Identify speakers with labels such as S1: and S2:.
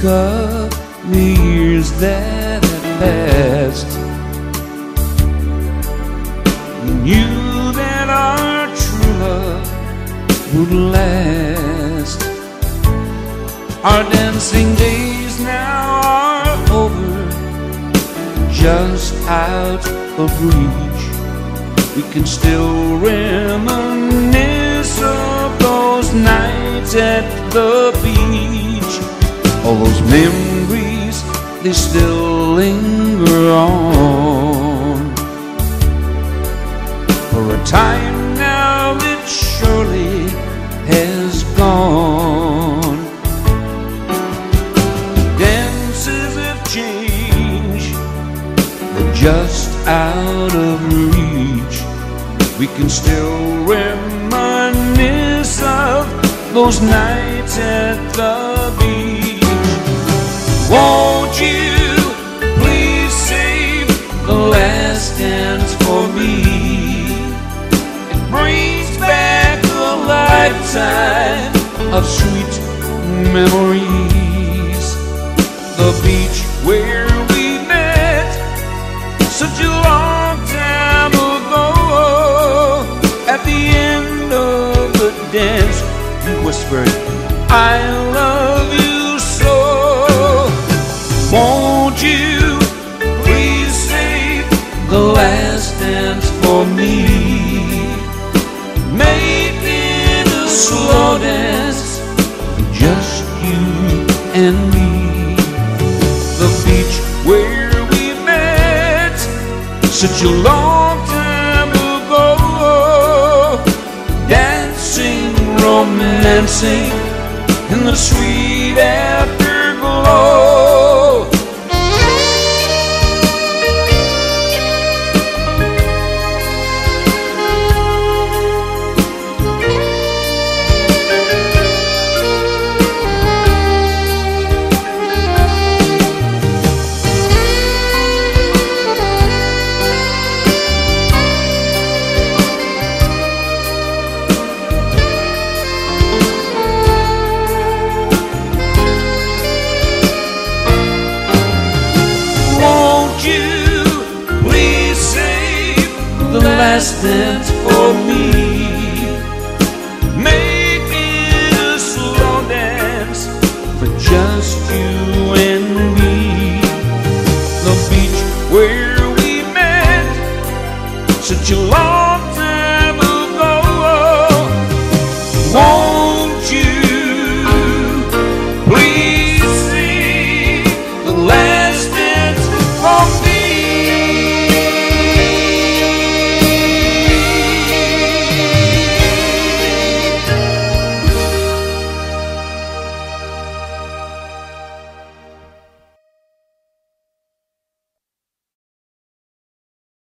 S1: think of the years that have passed. We knew that our true love would last. Our dancing days now are over, just out of reach. We can still reminisce of those nights at the beach. All those memories, they still linger on. For a time now that surely has gone. Dances have changed, they're just out of reach. We can still reminisce of those nights at the beach. Lifetime of sweet memories. The beach where we met such a long time ago. At the end of the dance, you whispered, I love you and me. The beach where we met such a long time ago. Dancing, romancing in the sweet afterglow. everlasting for me. Make it a slow dance for just you and me. The beach where we met, such a long